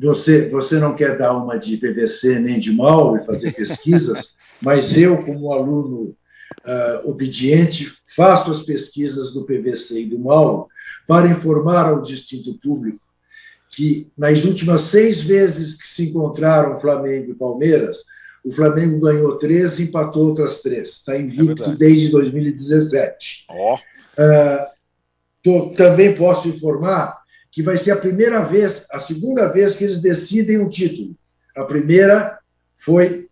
você, você não quer dar uma de PVC nem de mal e fazer pesquisas, mas eu, como aluno uh, obediente, faço as pesquisas do PVC e do mal para informar ao distinto público que, nas últimas seis vezes que se encontraram Flamengo e Palmeiras, o Flamengo ganhou três e empatou outras três. Está invicto é desde 2017. Oh. Uh, tô, também posso informar que vai ser a primeira vez, a segunda vez que eles decidem um título. A primeira foi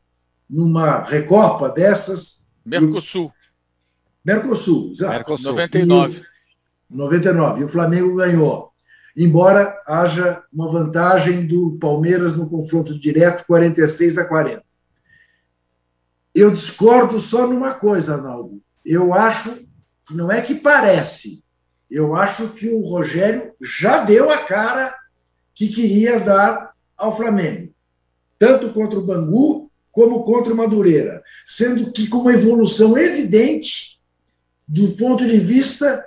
numa recopa dessas. Mercosul. Mercosul, exato. Mercosul. 99. E, 99. E o Flamengo ganhou. Embora haja uma vantagem do Palmeiras no confronto direto, 46 a 40. Eu discordo só numa coisa, Arnaldo. Eu acho que não é que parece, eu acho que o Rogério já deu a cara que queria dar ao Flamengo, tanto contra o Bangu como contra o Madureira, sendo que com uma evolução evidente do ponto de vista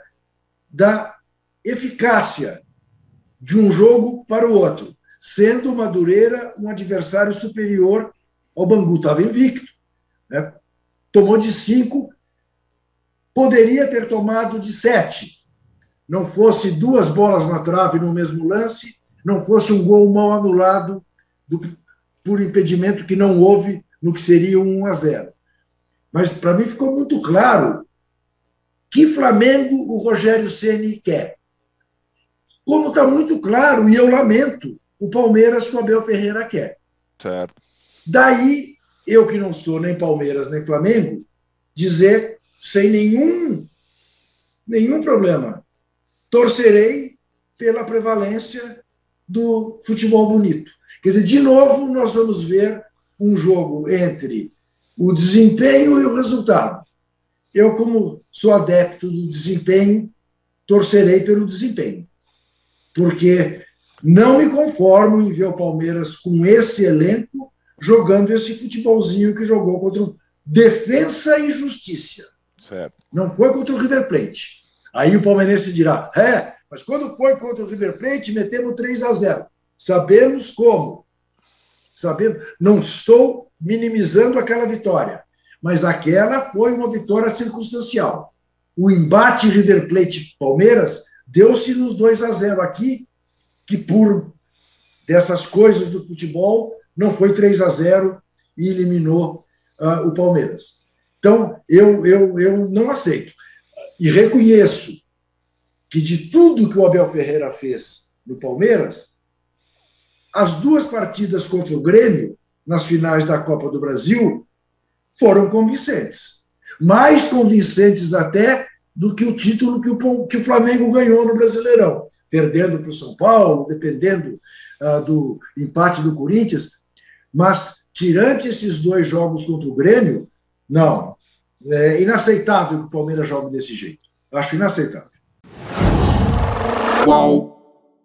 da eficácia de um jogo para o outro, sendo o Madureira um adversário superior ao Bangu, estava invicto. Né? Tomou de cinco, poderia ter tomado de sete, não fosse duas bolas na trave no mesmo lance, não fosse um gol mal anulado do, por impedimento que não houve no que seria um 1 a 0. Mas para mim ficou muito claro que Flamengo o Rogério Ceni quer. Como está muito claro, e eu lamento, o Palmeiras que o Abel Ferreira quer. Certo. Daí, eu que não sou nem Palmeiras nem Flamengo, dizer sem nenhum nenhum problema torcerei pela prevalência do futebol bonito. Quer dizer, de novo, nós vamos ver um jogo entre o desempenho e o resultado. Eu, como sou adepto do desempenho, torcerei pelo desempenho. Porque não me conformo em ver o Palmeiras com esse elenco jogando esse futebolzinho que jogou contra o Defensa e Justiça. Certo. Não foi contra o River Plate. Aí o palmeirense dirá: é, mas quando foi contra o River Plate, metemos 3 a 0. Sabemos como. Sabemos. Não estou minimizando aquela vitória, mas aquela foi uma vitória circunstancial. O embate River Plate-Palmeiras deu-se nos 2 a 0 aqui, que por dessas coisas do futebol não foi 3 a 0 e eliminou uh, o Palmeiras. Então, eu, eu, eu não aceito. E reconheço que de tudo que o Abel Ferreira fez no Palmeiras, as duas partidas contra o Grêmio, nas finais da Copa do Brasil, foram convincentes. Mais convincentes até do que o título que o, que o Flamengo ganhou no Brasileirão, perdendo para o São Paulo, dependendo uh, do empate do Corinthians. Mas, tirante esses dois jogos contra o Grêmio, não, é inaceitável que o Palmeiras jogue desse jeito. Acho inaceitável. Qual?